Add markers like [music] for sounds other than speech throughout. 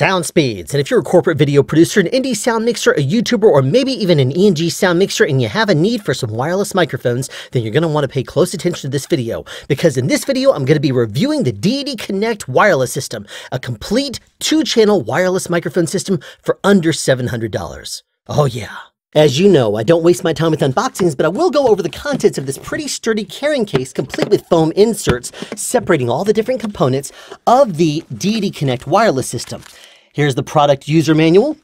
sound speeds. And if you're a corporate video producer, an indie sound mixer, a YouTuber, or maybe even an ENG sound mixer and you have a need for some wireless microphones, then you're going to want to pay close attention to this video. Because in this video, I'm going to be reviewing the Deity Connect wireless system, a complete two-channel wireless microphone system for under $700. Oh yeah. As you know, I don't waste my time with unboxings, but I will go over the contents of this pretty sturdy carrying case complete with foam inserts separating all the different components of the Deity Connect wireless system. Here's the product user manual,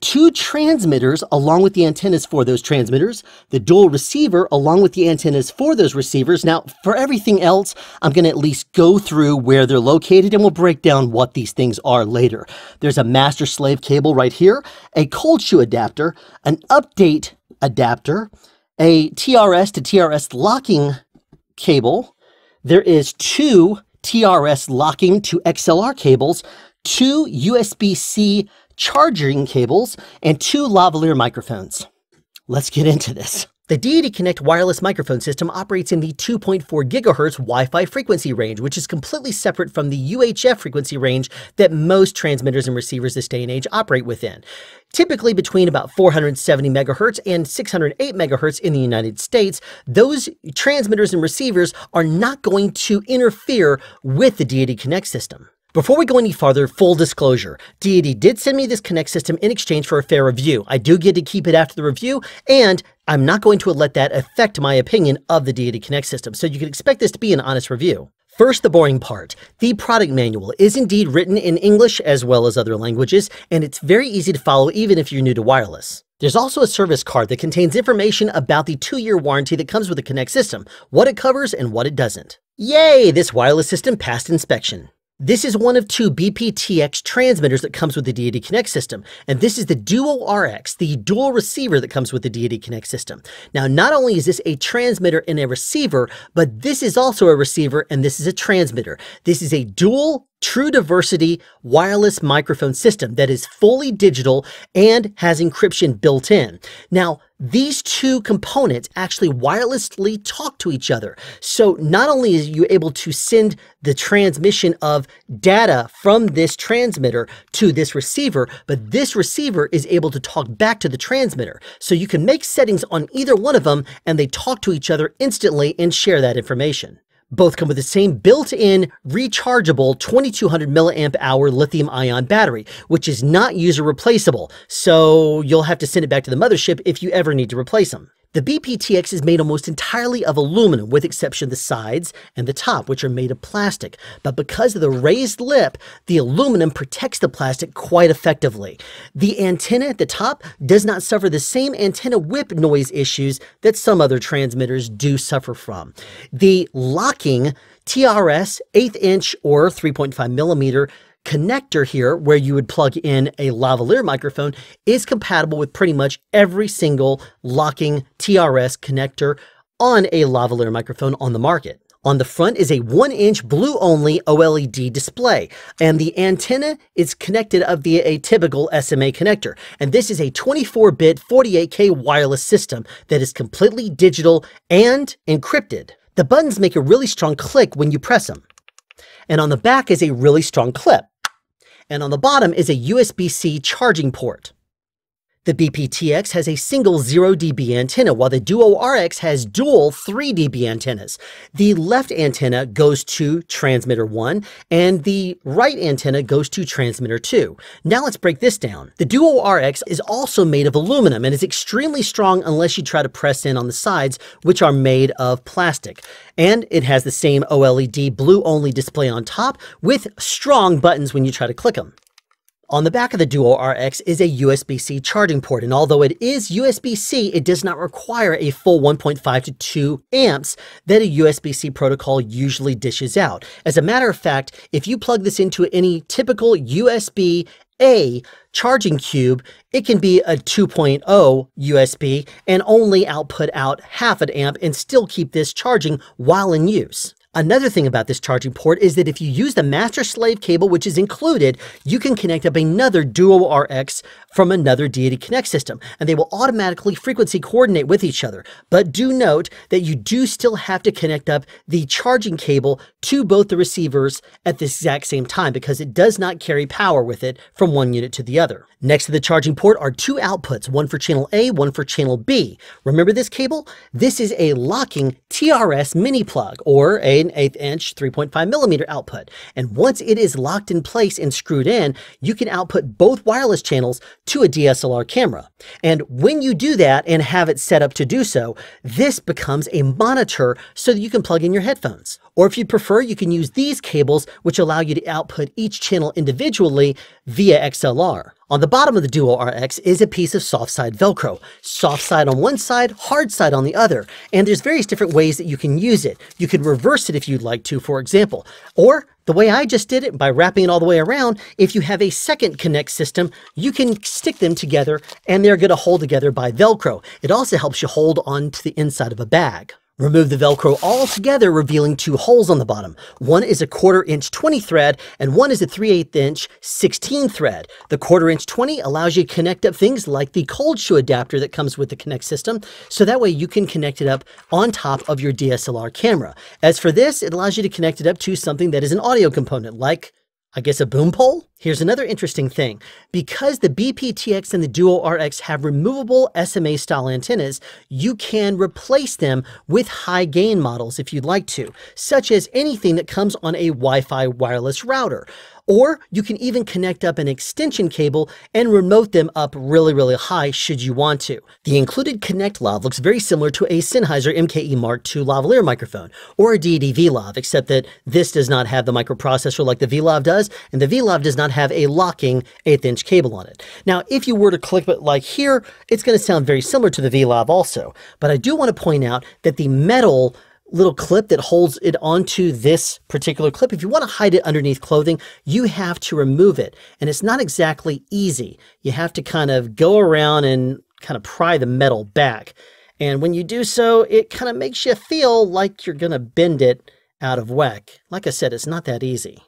two transmitters along with the antennas for those transmitters, the dual receiver along with the antennas for those receivers. Now, for everything else, I'm going to at least go through where they're located and we'll break down what these things are later. There's a master slave cable right here, a cold shoe adapter, an update adapter, a TRS to TRS locking cable. There is two TRS locking to XLR cables, two USB-C charging cables, and two lavalier microphones. Let's get into this. The Deity Connect wireless microphone system operates in the 2.4 GHz Wi-Fi frequency range, which is completely separate from the UHF frequency range that most transmitters and receivers this day and age operate within. Typically between about 470 MHz and 608 MHz in the United States, those transmitters and receivers are not going to interfere with the Deity Connect system. Before we go any farther, full disclosure, Deity did send me this Connect system in exchange for a fair review. I do get to keep it after the review, and I'm not going to let that affect my opinion of the Deity Connect system, so you can expect this to be an honest review. First, the boring part. The product manual is indeed written in English as well as other languages, and it's very easy to follow even if you're new to wireless. There's also a service card that contains information about the two-year warranty that comes with the Connect system, what it covers and what it doesn't. Yay, this wireless system passed inspection. This is one of two BPTX transmitters that comes with the Deity Connect system, and this is the Duo RX, the dual receiver that comes with the Deity Connect system. Now, not only is this a transmitter and a receiver, but this is also a receiver and this is a transmitter. This is a dual True Diversity wireless microphone system that is fully digital and has encryption built in. Now, these two components actually wirelessly talk to each other. So not only is you able to send the transmission of data from this transmitter to this receiver, but this receiver is able to talk back to the transmitter. So you can make settings on either one of them and they talk to each other instantly and share that information. Both come with the same built-in rechargeable 2200 milliamp hour lithium ion battery, which is not user replaceable. So you'll have to send it back to the mothership if you ever need to replace them. The BPTX is made almost entirely of aluminum with exception of the sides and the top, which are made of plastic. But because of the raised lip, the aluminum protects the plastic quite effectively. The antenna at the top does not suffer the same antenna whip noise issues that some other transmitters do suffer from. The locking TRS 8th inch or 3.5 millimeter connector here where you would plug in a lavalier microphone is compatible with pretty much every single locking TRS connector on a lavalier microphone on the market. On the front is a 1-inch blue-only OLED display, and the antenna is connected via a typical SMA connector. And this is a 24-bit 48K wireless system that is completely digital and encrypted. The buttons make a really strong click when you press them. And on the back is a really strong clip and on the bottom is a USB-C charging port. The BPTX has a single 0 dB antenna, while the Duo RX has dual 3 dB antennas. The left antenna goes to transmitter 1, and the right antenna goes to transmitter 2. Now let's break this down. The Duo RX is also made of aluminum and is extremely strong unless you try to press in on the sides, which are made of plastic. And it has the same OLED blue-only display on top with strong buttons when you try to click them. On the back of the Duo RX is a USB-C charging port, and although it is USB-C, it does not require a full 1.5 to 2 amps that a USB-C protocol usually dishes out. As a matter of fact, if you plug this into any typical USB a charging cube, it can be a 2.0 USB and only output out half an amp and still keep this charging while in use. Another thing about this charging port is that if you use the master slave cable, which is included, you can connect up another Duo RX from another Deity Connect system, and they will automatically frequency coordinate with each other. But do note that you do still have to connect up the charging cable to both the receivers at the exact same time because it does not carry power with it from one unit to the other. Next to the charging port are two outputs, one for channel A, one for channel B. Remember this cable? This is a locking TRS mini plug or an eighth inch 3.5 millimeter output. And once it is locked in place and screwed in, you can output both wireless channels to a DSLR camera. And when you do that and have it set up to do so, this becomes a monitor so that you can plug in your headphones. Or if you prefer, you can use these cables, which allow you to output each channel individually via XLR. On the bottom of the Duo RX is a piece of soft side Velcro. Soft side on one side, hard side on the other. And there's various different ways that you can use it. You could reverse it if you'd like to, for example. Or the way I just did it, by wrapping it all the way around, if you have a second Connect system, you can stick them together and they're going to hold together by Velcro. It also helps you hold on to the inside of a bag. Remove the Velcro altogether, revealing two holes on the bottom. One is a quarter inch 20 thread, and one is a 3 8 inch 16 thread. The quarter inch 20 allows you to connect up things like the cold shoe adapter that comes with the Connect system, so that way you can connect it up on top of your DSLR camera. As for this, it allows you to connect it up to something that is an audio component, like I guess a boom pole? Here's another interesting thing. Because the BPTX and the Duo RX have removable SMA style antennas, you can replace them with high gain models if you'd like to, such as anything that comes on a Wi-Fi wireless router. Or you can even connect up an extension cable and remote them up really, really high should you want to. The included Connect Lav looks very similar to a Sennheiser MKE Mark II lavalier microphone or a Deity VLav, except that this does not have the microprocessor like the VLav does, and the VLav does not have a locking eighth inch cable on it. Now, if you were to clip it like here, it's going to sound very similar to the VLav also, but I do want to point out that the metal little clip that holds it onto this particular clip. If you want to hide it underneath clothing, you have to remove it. And it's not exactly easy. You have to kind of go around and kind of pry the metal back. And when you do so, it kind of makes you feel like you're going to bend it out of whack. Like I said, it's not that easy.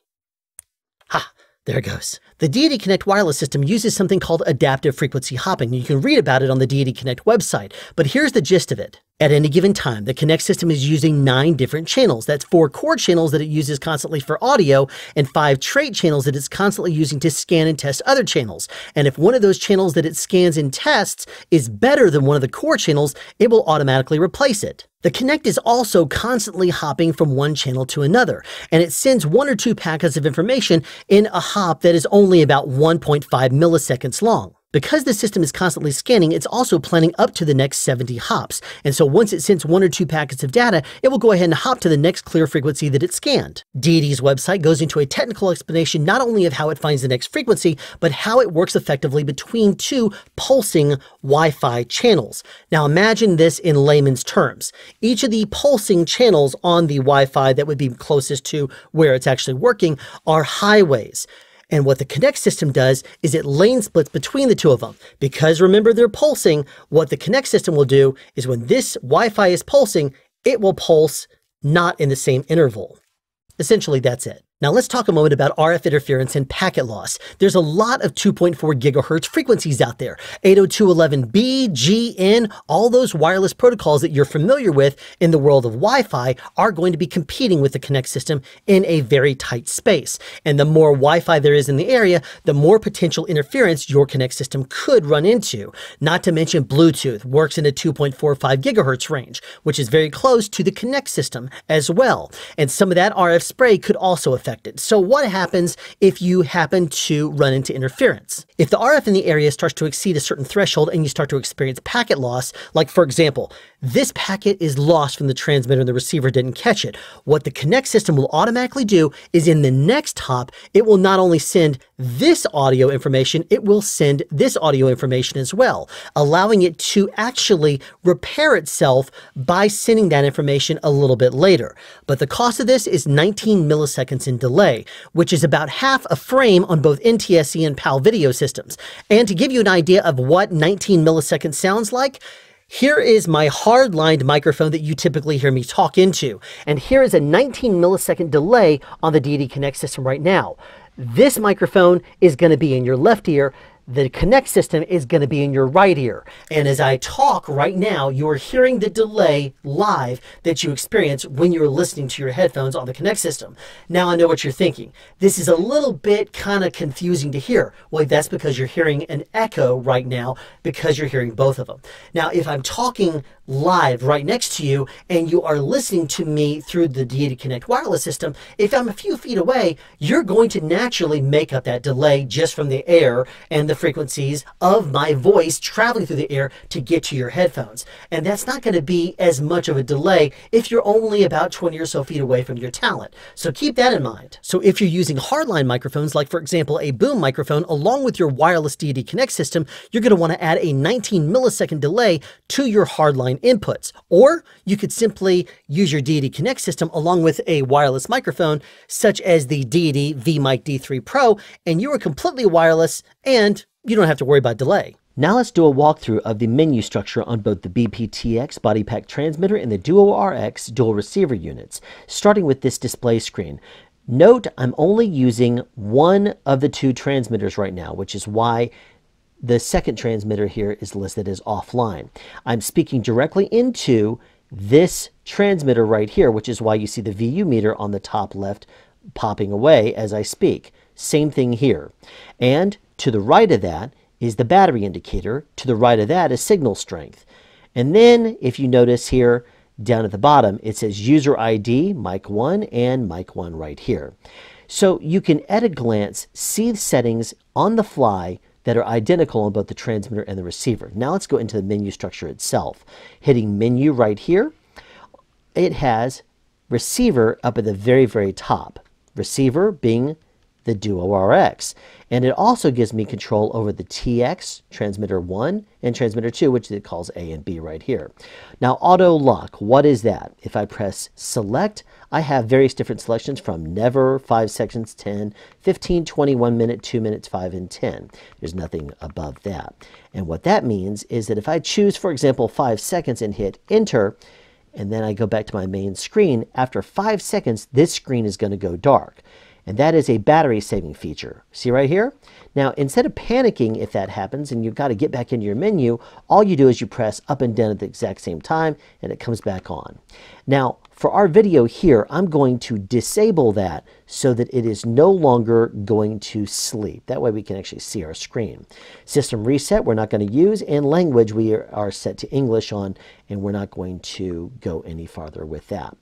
Ha! There it goes. The Deity Connect wireless system uses something called adaptive frequency hopping. You can read about it on the Deity Connect website, but here's the gist of it. At any given time, the Connect system is using nine different channels. That's four core channels that it uses constantly for audio and five trait channels that it's constantly using to scan and test other channels. And if one of those channels that it scans and tests is better than one of the core channels, it will automatically replace it. The Connect is also constantly hopping from one channel to another, and it sends one or two packets of information in a hop that is only about 1.5 milliseconds long. Because the system is constantly scanning, it's also planning up to the next 70 hops. And so once it sends one or two packets of data, it will go ahead and hop to the next clear frequency that it scanned. Deity's website goes into a technical explanation not only of how it finds the next frequency, but how it works effectively between two pulsing Wi-Fi channels. Now imagine this in layman's terms. Each of the pulsing channels on the Wi-Fi that would be closest to where it's actually working are highways. And what the Connect system does is it lane splits between the two of them. Because remember they're pulsing, what the Connect system will do is when this Wi-Fi is pulsing, it will pulse not in the same interval. Essentially, that's it. Now let's talk a moment about RF interference and packet loss. There's a lot of 2.4 gigahertz frequencies out there. 802.11b, G, N, all those wireless protocols that you're familiar with in the world of Wi-Fi are going to be competing with the Connect system in a very tight space. And the more Wi-Fi there is in the area, the more potential interference your Connect system could run into. Not to mention Bluetooth works in a 2.45 gigahertz range, which is very close to the Connect system as well. And some of that RF spray could also affect affected. So what happens if you happen to run into interference? If the RF in the area starts to exceed a certain threshold and you start to experience packet loss, like for example, this packet is lost from the transmitter and the receiver didn't catch it. What the Connect system will automatically do is in the next hop, it will not only send this audio information, it will send this audio information as well, allowing it to actually repair itself by sending that information a little bit later. But the cost of this is 19 milliseconds in delay, which is about half a frame on both NTSC and PAL video systems. And to give you an idea of what 19 milliseconds sounds like, Here is my hard-lined microphone that you typically hear me talk into. And here is a 19 millisecond delay on the Deity Connect system right now. This microphone is going to be in your left ear the connect system is going to be in your right ear. And as I talk right now, you're hearing the delay live that you experience when you're listening to your headphones on the connect system. Now I know what you're thinking. This is a little bit kind of confusing to hear. Well, that's because you're hearing an echo right now because you're hearing both of them. Now, if I'm talking live right next to you and you are listening to me through the Deity Connect wireless system, if I'm a few feet away, you're going to naturally make up that delay just from the air and the frequencies of my voice traveling through the air to get to your headphones. And that's not going to be as much of a delay if you're only about 20 or so feet away from your talent. So keep that in mind. So if you're using hardline microphones, like for example, a boom microphone, along with your wireless Deity Connect system, you're going to want to add a 19 millisecond delay to your hardline inputs. Or you could simply use your Deity Connect system along with a wireless microphone, such as the Deity VMic D3 Pro, and you are completely wireless and you don't have to worry about delay. Now let's do a walkthrough of the menu structure on both the BPTX body pack transmitter and the Duo RX dual receiver units, starting with this display screen. Note I'm only using one of the two transmitters right now, which is why the second transmitter here is listed as offline. I'm speaking directly into this transmitter right here, which is why you see the VU meter on the top left popping away as I speak. Same thing here. And to the right of that is the battery indicator. To the right of that is signal strength. And then if you notice here down at the bottom, it says user ID, mic 1, and mic 1 right here. So you can at a glance see the settings on the fly that are identical on both the transmitter and the receiver. Now let's go into the menu structure itself. Hitting menu right here, it has receiver up at the very, very top. Receiver being the Duo RX. And it also gives me control over the TX, transmitter 1, and transmitter 2, which it calls A and B right here. Now, auto lock, what is that? If I press select, I have various different selections from never, 5 seconds, 10, 15, 21 minute, 2 minutes, 5, and 10. There's nothing above that. And what that means is that if I choose, for example, 5 seconds and hit enter, and then I go back to my main screen, after 5 seconds, this screen is going to go dark and that is a battery saving feature. See right here? Now, instead of panicking if that happens and you've got to get back into your menu, all you do is you press up and down at the exact same time and it comes back on. Now, for our video here, I'm going to disable that so that it is no longer going to sleep. That way we can actually see our screen. System reset we're not going to use, and language we are set to English on, and we're not going to go any farther with that.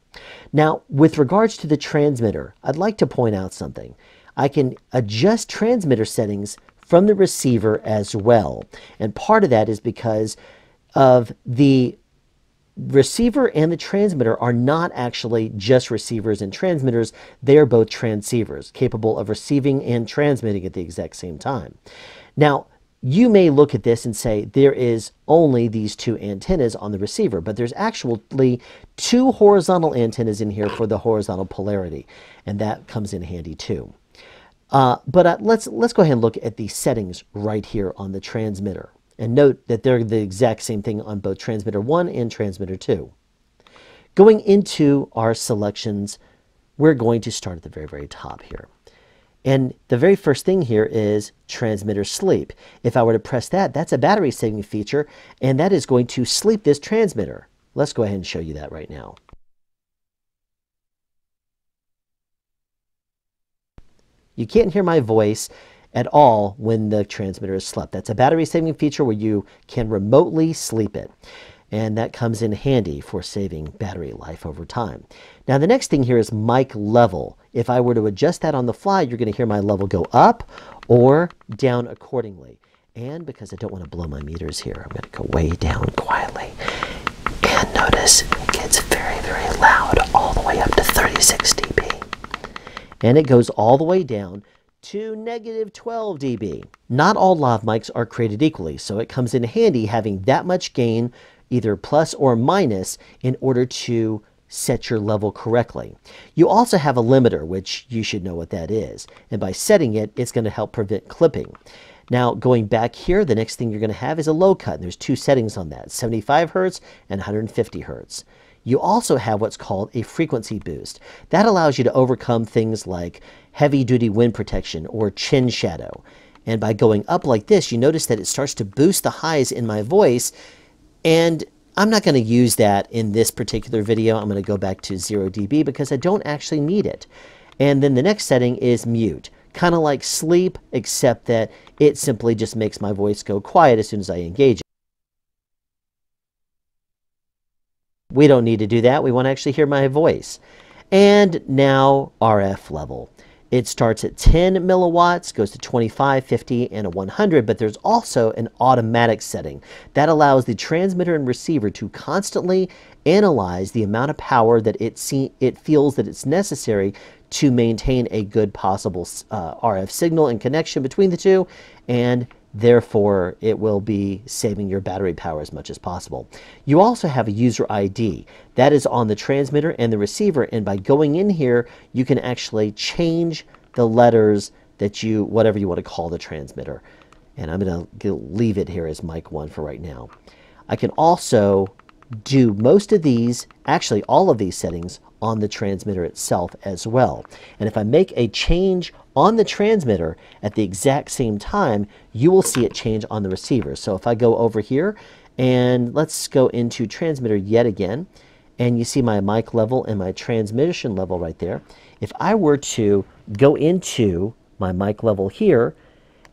Now, with regards to the transmitter, I'd like to point out something. I can adjust transmitter settings from the receiver as well. And part of that is because of the receiver and the transmitter are not actually just receivers and transmitters. They are both transceivers, capable of receiving and transmitting at the exact same time. Now, you may look at this and say there is only these two antennas on the receiver, but there's actually two horizontal antennas in here for the horizontal polarity, and that comes in handy too. Uh, but uh, let's, let's go ahead and look at the settings right here on the transmitter. And note that they're the exact same thing on both transmitter 1 and transmitter 2. Going into our selections, we're going to start at the very, very top here. And the very first thing here is transmitter sleep. If I were to press that, that's a battery saving feature, and that is going to sleep this transmitter. Let's go ahead and show you that right now. You can't hear my voice at all when the transmitter is slept. That's a battery saving feature where you can remotely sleep it and that comes in handy for saving battery life over time. Now the next thing here is mic level. If I were to adjust that on the fly, you're going to hear my level go up or down accordingly. And because I don't want to blow my meters here, I'm to go way down quietly. And notice it gets very, very loud all the way up to 36 dB. And it goes all the way down to negative 12 dB. Not all lav mics are created equally, so it comes in handy having that much gain either plus or minus in order to set your level correctly. You also have a limiter, which you should know what that is. And by setting it, it's going to help prevent clipping. Now, going back here, the next thing you're going to have is a low cut. And there's two settings on that, 75 hertz and 150 hertz. You also have what's called a frequency boost. That allows you to overcome things like heavy duty wind protection or chin shadow. And by going up like this, you notice that it starts to boost the highs in my voice. And I'm not going to use that in this particular video. I'm going to go back to 0 dB because I don't actually need it. And then the next setting is mute. Kind of like sleep, except that it simply just makes my voice go quiet as soon as I engage it. We don't need to do that. We want to actually hear my voice. And now RF level. It starts at 10 milliwatts, goes to 25, 50, and a 100, but there's also an automatic setting that allows the transmitter and receiver to constantly analyze the amount of power that it, see, it feels that it's necessary to maintain a good possible uh, RF signal and connection between the two, and Therefore, it will be saving your battery power as much as possible. You also have a user ID. That is on the transmitter and the receiver. And by going in here, you can actually change the letters that you, whatever you want to call the transmitter. And I'm going to leave it here as mic 1 for right now. I can also do most of these, actually all of these settings on the transmitter itself as well. And if I make a change on the transmitter at the exact same time, you will see it change on the receiver. So if I go over here and let's go into transmitter yet again, and you see my mic level and my transmission level right there. If I were to go into my mic level here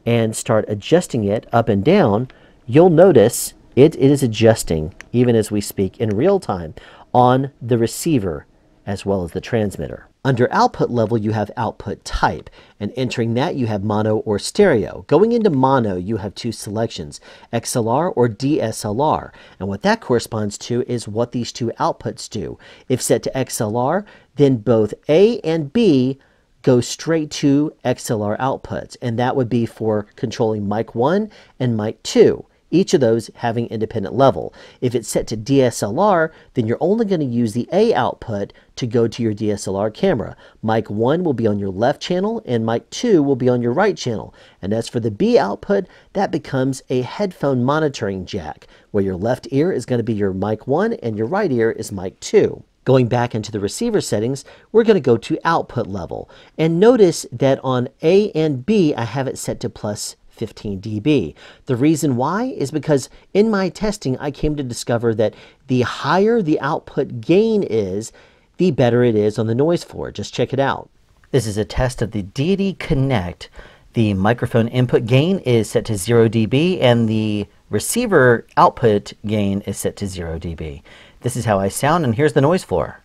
and start adjusting it up and down, you'll notice it, it is adjusting even as we speak in real time on the receiver as well as the transmitter. Under output level, you have output type, and entering that, you have mono or stereo. Going into mono, you have two selections, XLR or DSLR, and what that corresponds to is what these two outputs do. If set to XLR, then both A and B go straight to XLR outputs, and that would be for controlling mic 1 and mic 2 each of those having independent level. If it's set to DSLR, then you're only going to use the A output to go to your DSLR camera. Mic 1 will be on your left channel and mic 2 will be on your right channel. And as for the B output, that becomes a headphone monitoring jack, where your left ear is going to be your mic 1 and your right ear is mic 2. Going back into the receiver settings, we're going to go to output level. And notice that on A and B, I have it set to plus 15 dB. The reason why is because in my testing, I came to discover that the higher the output gain is, the better it is on the noise floor. Just check it out. This is a test of the Deity Connect. The microphone input gain is set to 0 dB and the receiver output gain is set to 0 dB. This is how I sound and here's the noise floor.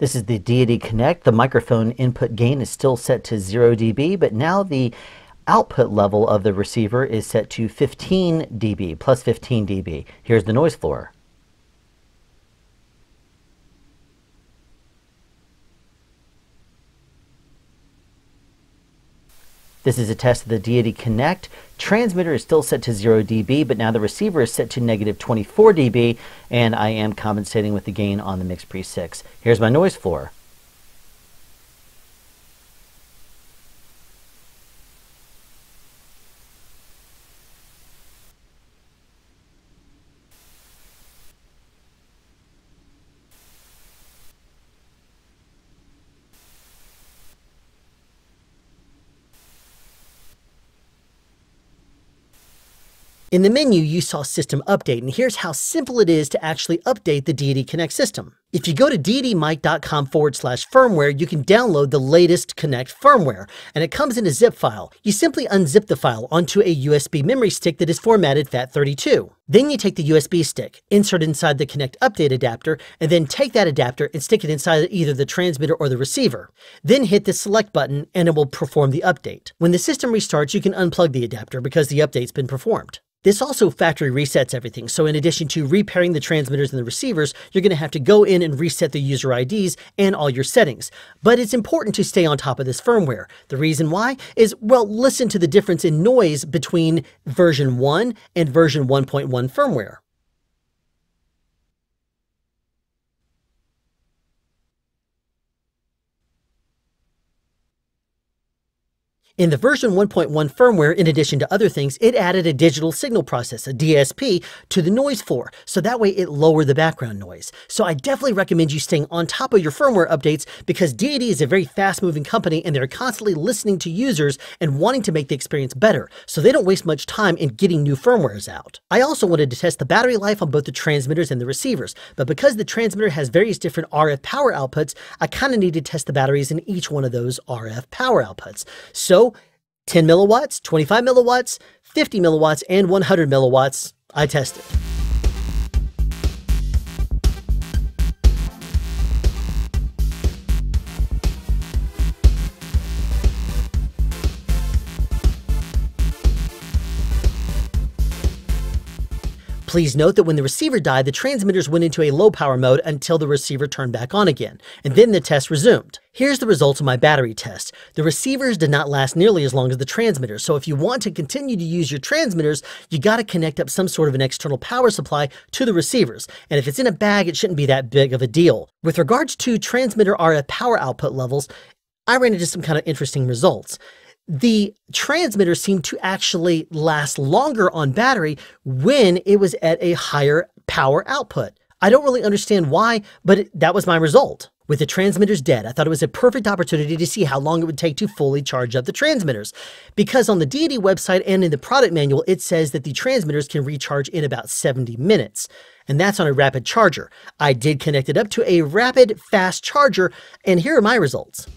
This is the Deity Connect. The microphone input gain is still set to 0 dB, but now the output level of the receiver is set to 15 dB, plus 15 dB. Here's the noise floor. This is a test of the Deity Connect. Transmitter is still set to 0 dB, but now the receiver is set to negative 24 dB, and I am compensating with the gain on the MixPre 6. Here's my noise floor. In the menu, you saw System Update, and here's how simple it is to actually update the Deity Connect system. If you go to deitymic.com forward slash firmware, you can download the latest Connect firmware, and it comes in a zip file. You simply unzip the file onto a USB memory stick that is formatted FAT32. Then you take the USB stick, insert inside the Connect Update adapter, and then take that adapter and stick it inside either the transmitter or the receiver. Then hit the select button and it will perform the update. When the system restarts, you can unplug the adapter because the update's been performed. This also factory resets everything, so in addition to repairing the transmitters and the receivers, you're going to have to go in and reset the user IDs and all your settings. But it's important to stay on top of this firmware. The reason why is, well, listen to the difference in noise between version 1 and version 1.1 firmware. In the version 1.1 firmware, in addition to other things, it added a digital signal process, a DSP, to the noise floor, so that way it lowered the background noise. So I definitely recommend you staying on top of your firmware updates because Deity is a very fast-moving company and they're constantly listening to users and wanting to make the experience better, so they don't waste much time in getting new firmwares out. I also wanted to test the battery life on both the transmitters and the receivers, but because the transmitter has various different RF power outputs, I kind of need to test the batteries in each one of those RF power outputs. So 10 milliwatts, 25 milliwatts, 50 milliwatts, and 100 milliwatts I tested. Please note that when the receiver died, the transmitters went into a low power mode until the receiver turned back on again, and then the test resumed. Here's the results of my battery test. The receivers did not last nearly as long as the transmitters, so if you want to continue to use your transmitters, you gotta connect up some sort of an external power supply to the receivers, and if it's in a bag, it shouldn't be that big of a deal. With regards to transmitter RF power output levels, I ran into some kind of interesting results the transmitter seemed to actually last longer on battery when it was at a higher power output. I don't really understand why, but it, that was my result. With the transmitters dead, I thought it was a perfect opportunity to see how long it would take to fully charge up the transmitters. Because on the Deity website and in the product manual, it says that the transmitters can recharge in about 70 minutes. And that's on a rapid charger. I did connect it up to a rapid fast charger, and here are my results.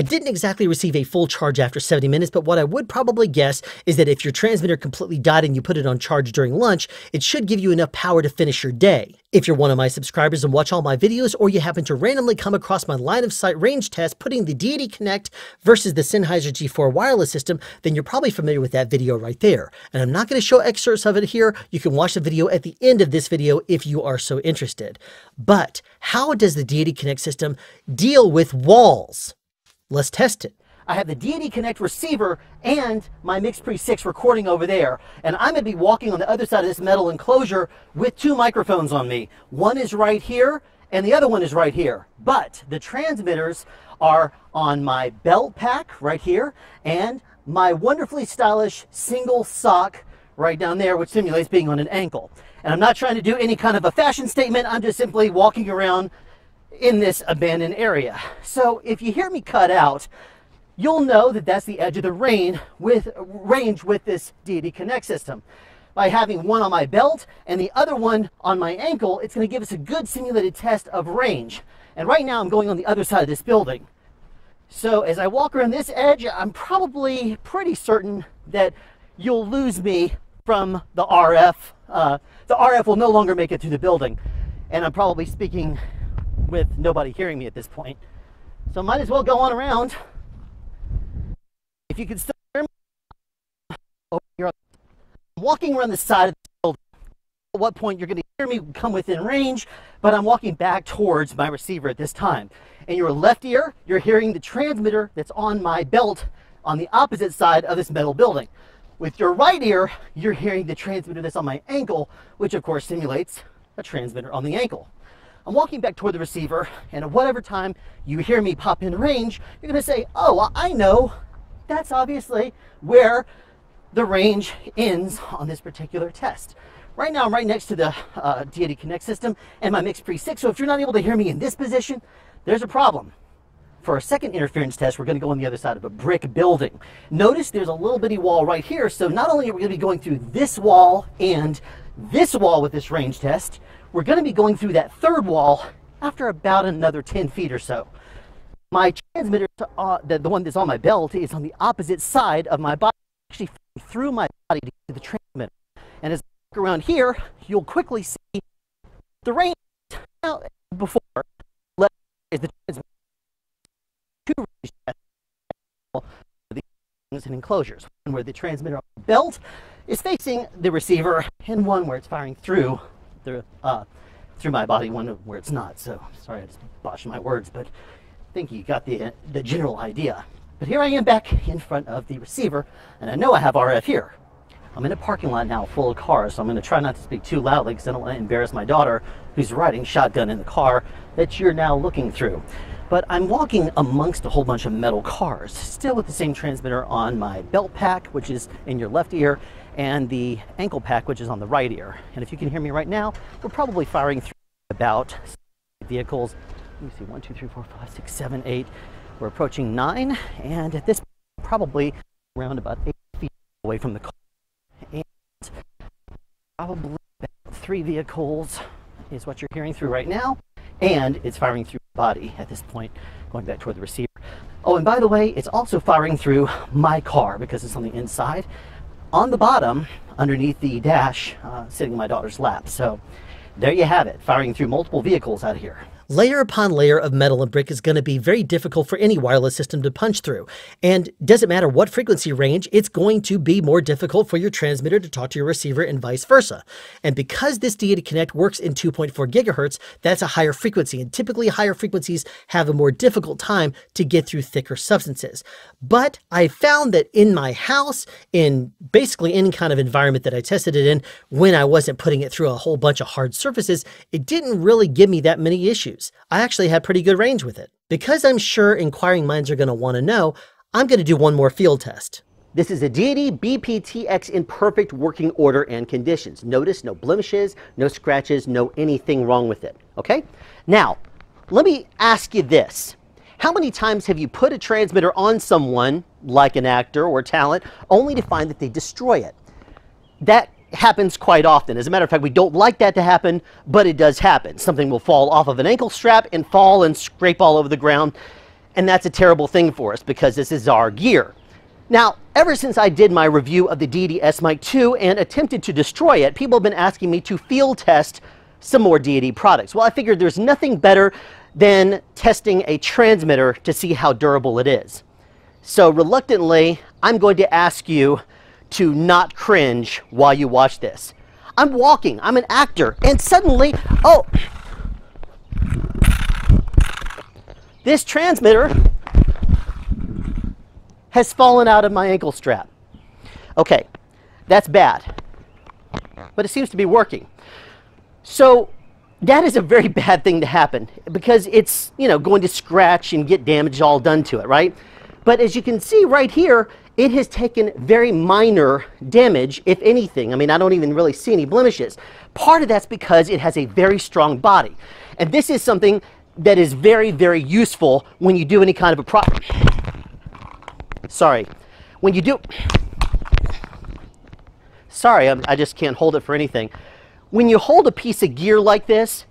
I didn't exactly receive a full charge after 70 minutes, but what I would probably guess is that if your transmitter completely died and you put it on charge during lunch, it should give you enough power to finish your day. If you're one of my subscribers and watch all my videos, or you happen to randomly come across my line of sight range test putting the Deity Connect versus the Sennheiser G4 wireless system, then you're probably familiar with that video right there. And I'm not going to show excerpts of it here. You can watch the video at the end of this video if you are so interested. But how does the Deity Connect system deal with walls? Let's test it. I have the Deity Connect receiver and my MixPre 6 recording over there. And I'm going to be walking on the other side of this metal enclosure with two microphones on me. One is right here and the other one is right here. But the transmitters are on my belt pack right here and my wonderfully stylish single sock right down there, which simulates being on an ankle. And I'm not trying to do any kind of a fashion statement. I'm just simply walking around in this abandoned area. So if you hear me cut out, you'll know that that's the edge of the range with, range with this Deity Connect system. By having one on my belt and the other one on my ankle, it's going to give us a good simulated test of range. And right now I'm going on the other side of this building. So as I walk around this edge, I'm probably pretty certain that you'll lose me from the RF. Uh, the RF will no longer make it through the building. And I'm probably speaking with nobody hearing me at this point. So might as well go on around. If you can still hear me, oh, over I'm walking around the side of the building. At what point you're going to hear me come within range, but I'm walking back towards my receiver at this time. In your left ear, you're hearing the transmitter that's on my belt on the opposite side of this metal building. With your right ear, you're hearing the transmitter that's on my ankle, which of course simulates a transmitter on the ankle. I'm walking back toward the receiver, and at whatever time you hear me pop in range, you're to say, oh, I know. That's obviously where the range ends on this particular test. Right now, I'm right next to the uh, Deity Connect system and my MixPre 6, so if you're not able to hear me in this position, there's a problem. For our second interference test, we're going to go on the other side of a brick building. Notice there's a little bitty wall right here, so not only are we going to be going through this wall and this wall with this range test, we're going to be going through that third wall after about another 10 feet or so. My transmitter, uh, the, the one that's on my belt, is on the opposite side of my body, actually through my body to get to the transmitter. And as I look around here, you'll quickly see the range now, before left is the transmitter. Two things and enclosures. One where the transmitter on the belt is facing the receiver, and one where it's firing through through, uh, through my body, one where it's not. So sorry, I just botched my words, but I think you got the, the general idea. But here I am back in front of the receiver, and I know I have RF here. I'm in a parking lot now full of cars, so I'm going to try not to speak too loudly because I don't want to embarrass my daughter who's riding shotgun in the car that you're now looking through. But I'm walking amongst a whole bunch of metal cars, still with the same transmitter on my belt pack, which is in your left ear, and the ankle pack, which is on the right ear. And if you can hear me right now, we're probably firing through about vehicles. Let me see, one, two, three, four, five, six, seven, eight. We're approaching nine, and at this point, probably around about eight feet away from the car And probably three vehicles is what you're hearing through right now. And it's firing through the body at this point, going back toward the receiver. Oh, and by the way, it's also firing through my car because it's on the inside. On the bottom, underneath the dash, uh, sitting in my daughter's lap. So there you have it, firing through multiple vehicles out here. Layer upon layer of metal and brick is going to be very difficult for any wireless system to punch through. And doesn't matter what frequency range, it's going to be more difficult for your transmitter to talk to your receiver and vice versa. And because this Deity Connect works in 2.4 gigahertz, that's a higher frequency. And typically higher frequencies have a more difficult time to get through thicker substances. But I found that in my house, in basically any kind of environment that I tested it in, when I wasn't putting it through a whole bunch of hard surfaces, it didn't really give me that many issues. I actually had pretty good range with it. Because I'm sure inquiring minds are going to want to know, I'm going to do one more field test. This is a Deity BPTX in perfect working order and conditions. Notice no blemishes, no scratches, no anything wrong with it. Okay? Now, let me ask you this. How many times have you put a transmitter on someone, like an actor or talent, only to find that they destroy it? That happens quite often. As a matter of fact, we don't like that to happen, but it does happen. Something will fall off of an ankle strap and fall and scrape all over the ground. And that's a terrible thing for us because this is our gear. Now, ever since I did my review of the Deity S-Mic 2 and attempted to destroy it, people have been asking me to field test some more Deity products. Well, I figured there's nothing better than testing a transmitter to see how durable it is. So reluctantly, I'm going to ask you to not cringe while you watch this. I'm walking, I'm an actor, and suddenly, oh, this transmitter has fallen out of my ankle strap. Okay, that's bad, but it seems to be working. So that is a very [laughs] bad thing to happen because it's, you know, going to scratch and get damage all done to it, right? But as you can see right here, it has taken very minor damage, if anything. I mean, I don't even really see any blemishes. Part of that's because it has a very strong body. And this is something that is very, very useful when you do any kind of a pro... Sorry. When you do... Sorry, I just can't hold it for anything. When you hold a piece of gear like this,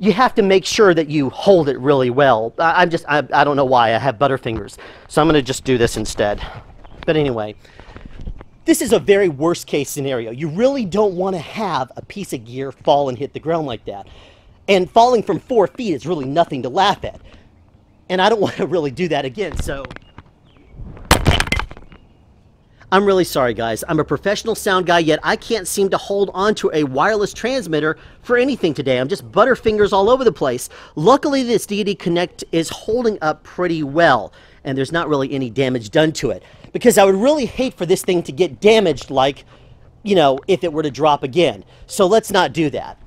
you have to make sure that you hold it really well. I, am just, I, I don't know why, I have butterfingers. So I'm going to just do this instead. But anyway, this is a very worst case scenario. You really don't want to have a piece of gear fall and hit the ground like that. And falling from four feet is really nothing to laugh at. And I don't [laughs] want to really do that again, so... I'm really sorry, guys. I'm a professional sound guy, yet I can't seem to hold on to a wireless transmitter for anything today. I'm just butterfingers all over the place. Luckily, this Deity Connect is holding up pretty well, and there's not really any damage done to it because I would really hate for this thing to get damaged like, you know, if it were to drop again. So let's not do that.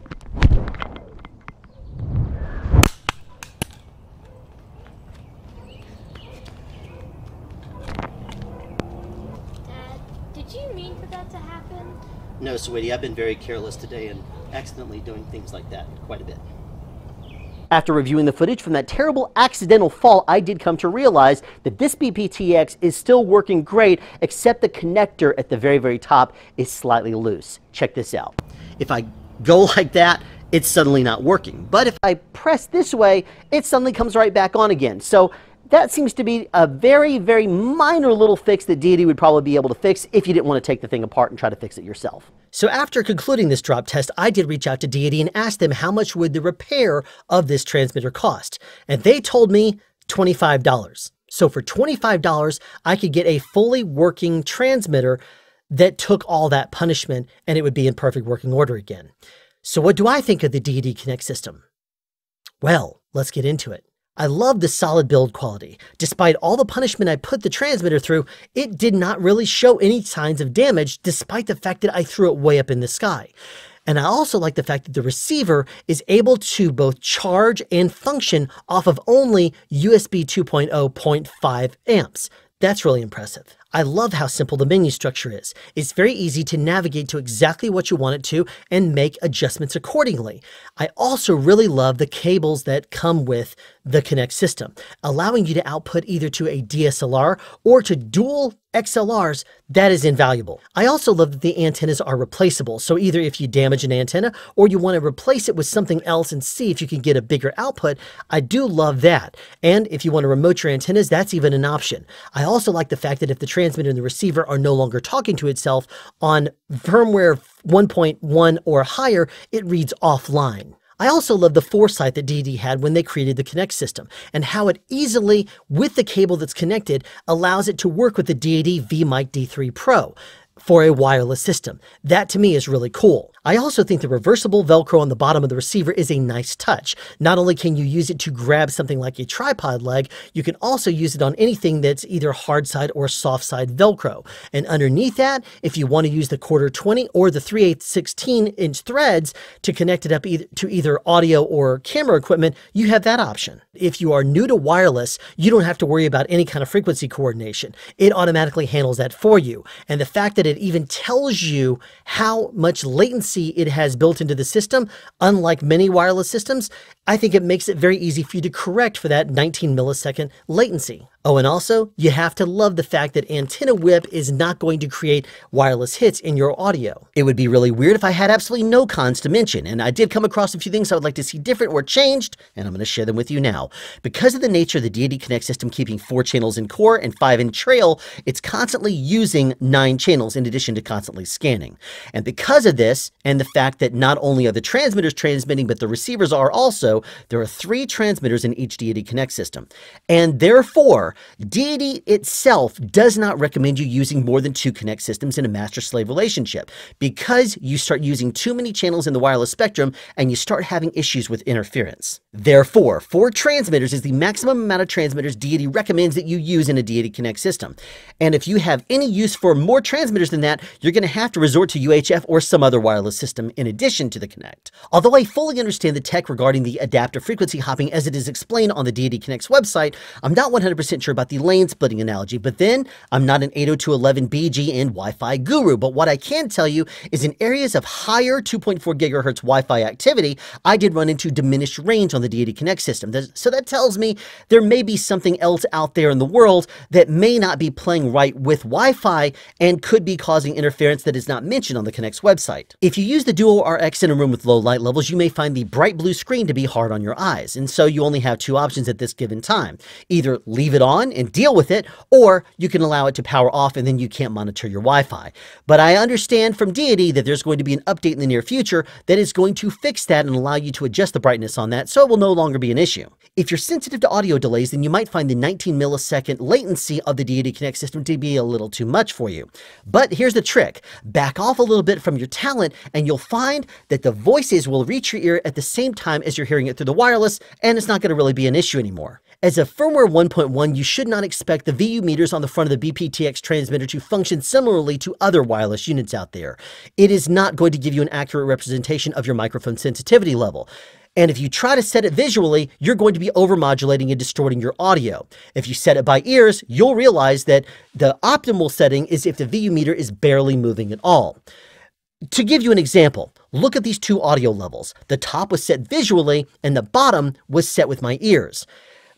Dad, did you mean for that to happen? No, sweetie, I've been very careless today and accidentally doing things like that quite a bit. After reviewing the footage from that terrible accidental fall, I did come to realize that this BPTX is still working great, except the connector at the very, very top is slightly loose. Check this out. If I go [laughs] like that, it's suddenly not working. But if I press this way, it suddenly comes right back on again. So that seems to be a very, very minor little fix that Deity would probably be able to fix if you didn't want to take the thing apart and try to fix it yourself. So after concluding this drop test, I did reach out to Deity and asked them how much would the repair of this transmitter cost. And they told me $25. So for $25, I could get a fully working transmitter that took all that punishment and it would be in perfect working order again. So what do I think of the Deity Connect system? Well, let's get into it. I love the solid build quality. Despite all the punishment I put the transmitter through, it did not really show any signs of damage despite the fact that I threw it way up in the sky. And I also like the fact that the receiver is able to both charge and function off of only USB 2.0 0.5 amps. That's really impressive. I love how simple the menu structure is. It's very easy to navigate to exactly what you want it to and make adjustments accordingly. I also really love the cables that come with the Connect system, allowing you to output either to a DSLR or to dual XLRs, that is invaluable. I also love that the antennas are replaceable. So either if you damage an antenna or you want to replace it with something else and see if you can get a bigger output, I do love that. And if you want to remote your antennas, that's even an option. I also like the fact that if the transmitter and the receiver are no longer talking to itself on firmware 1.1 or higher, it reads offline. I also love the foresight that Deity had when they created the Connect system and how it easily, with the cable that's connected, allows it to work with the Deity vMic D3 Pro for a wireless system. That to me is really cool. I also think the reversible Velcro on the bottom of the receiver is a nice touch. Not only can you use it to grab something like a tripod leg, you can also use it on anything that's either hard side or soft side Velcro. And underneath that, if you want to use the quarter 20 or the 3 8 16 inch threads to connect it up either, to either audio or camera equipment, you have that option. If you are new to wireless, you don't have to worry about any kind of frequency coordination. It automatically handles that for you. And the fact that it even tells you how much latency it has built into the system, unlike many wireless systems, I think it makes it very easy for you to correct for that 19 millisecond latency. Oh, and also, you have to love the fact that antenna whip is not going to create wireless hits in your audio. It would be really weird if I had absolutely no cons to mention, and I did come across a few things I would like to see different or changed, and I'm going to share them with you now. Because of the nature of the Deity Connect system keeping four channels in core and five in trail, it's constantly using nine channels in addition to constantly scanning. And because of this, and the fact that not only are the transmitters transmitting, but the receivers are also, there are three transmitters in each Deity Connect system. And therefore, Deity itself does not recommend you using more than two Connect systems in a master-slave relationship because you start using too many channels in the wireless spectrum and you start having issues with interference. Therefore, four transmitters is the maximum amount of transmitters Deity recommends that you use in a Deity Connect system. And if you have any use for more transmitters than that, you're going to have to resort to UHF or some other wireless system in addition to the Connect. Although I fully understand the tech regarding the adaptive frequency hopping as it is explained on the Deity Connects website, I'm not 100% sure about the lane splitting analogy, but then I'm not an 802.11bg and Wi-Fi guru. But what I can tell you is in areas of higher 2.4 gigahertz Wi-Fi activity, I did run into diminished range on the Deity Connect system. So that tells me there may be something else out there in the world that may not be playing right with Wi-Fi and could be causing interference that is not mentioned on the Connect's website. If you use the Duo RX in a room with low light levels, you may find the bright blue screen to be hard on your eyes. And so you only have two options at this given time. Either leave it on and deal with it, or you can allow it to power off and then you can't monitor your Wi-Fi. But I understand from Deity that there's going to be an update in the near future that is going to fix that and allow you to adjust the brightness on that so it will no longer be an issue. If you're sensitive to audio delays, then you might find the 19 millisecond latency of the Deity Connect system to be a little too much for you. But here's the trick. Back off a little bit from your talent and you'll find that the voices will reach your ear at the same time as you're hearing it through the wireless and it's not going to really be an issue anymore. As a firmware 1.1, you should not expect the VU meters on the front of the BPTX transmitter to function similarly to other wireless units out there. It is not going to give you an accurate representation of your microphone sensitivity level. And if you try to set it visually, you're going to be overmodulating and distorting your audio. If you set it by ears, you'll realize that the optimal setting is if the VU meter is barely moving at all. To give you an example, look at these two audio levels. The top was set visually and the bottom was set with my ears.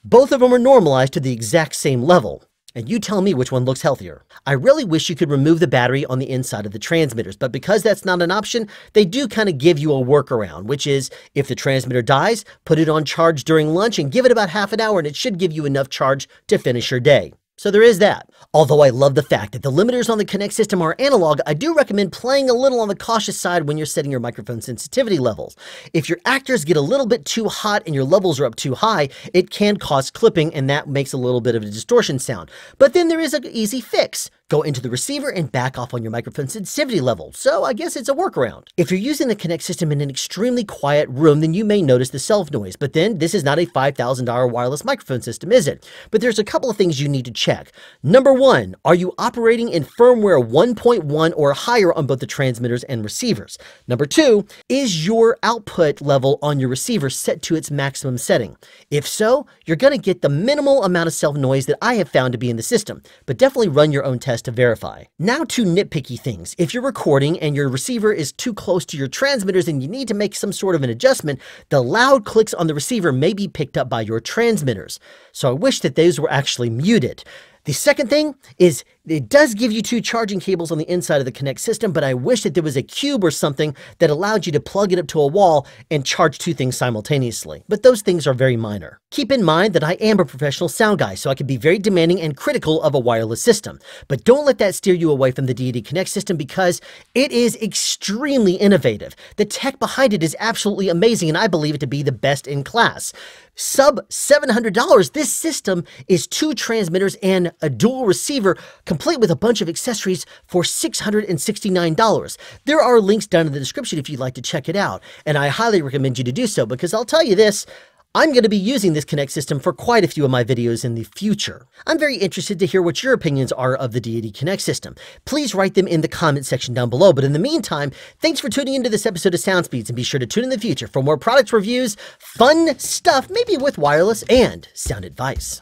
Both of them are normalized to the exact same level. And you tell me which one looks healthier. I really wish you could remove the battery on the inside of the transmitters, but because that's not an option, they do kind of give you a workaround, which is if the transmitter dies, put it on charge during lunch and give it about half an hour and it should give you enough charge to finish your day. So there is that. Although I love the fact that the limiters on the Connect system are analog, I do recommend playing a little on the cautious side when you're setting your microphone sensitivity levels. If your actors get a little bit too hot and your levels are up too high, it can cause clipping and that makes a little bit of a distortion sound. But then there is an easy fix. Go into the receiver and back off on your microphone sensitivity level. So I guess it's a workaround. If you're using the Connect system in an extremely quiet room, then you may notice the self noise. But then this is not a $5,000 wireless microphone system, is it? But there's a couple of things you need to check. Number one, are you operating in firmware 1.1 or higher on both the transmitters and receivers? Number two, is your output level on your receiver set to its maximum setting? If so, you're going to get the minimal amount of self noise that I have found to be in the system, but definitely run your own test to verify. Now to nitpicky things. If you're recording and your receiver is too close to your transmitters and you need to make some sort of an adjustment, the loud clicks on the receiver may be picked up by your transmitters. So I wish that those were actually muted. The second thing is it does give you two charging cables on the inside of the Connect system, but I wish that there was a cube or something that allowed you to plug it up to a wall and charge two things simultaneously. But those things are very minor. Keep in mind that I am a professional sound guy, so I can be very demanding and critical of a wireless system. But don't let that steer you away from the Deity Connect system because it is extremely innovative. The tech behind it is absolutely amazing, and I believe it to be the best in class. Sub $700, this system is two transmitters and a dual receiver complete with a bunch of accessories for $669. There are links down in the description if you'd like to check it out, and I highly recommend you to do so because I'll tell you this, I'm going to be using this Connect system for quite a few of my videos in the future. I'm very interested to hear what your opinions are of the Deity Connect system. Please write them in the comment section down below. But in the meantime, thanks for tuning into this episode of SoundSpeeds and be sure to tune in the future for more product reviews, fun stuff, maybe with wireless and sound advice.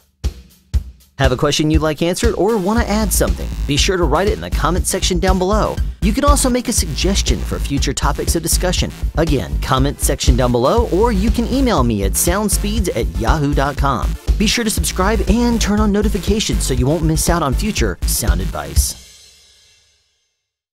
Have a question you'd like answered or want to add something? Be sure to write it in the comment section down below. You can also make a suggestion for future topics of discussion. Again, comment section down below or you can email me at soundspeeds at yahoo.com. Be sure to subscribe and turn on notifications so you won't miss out on future sound advice.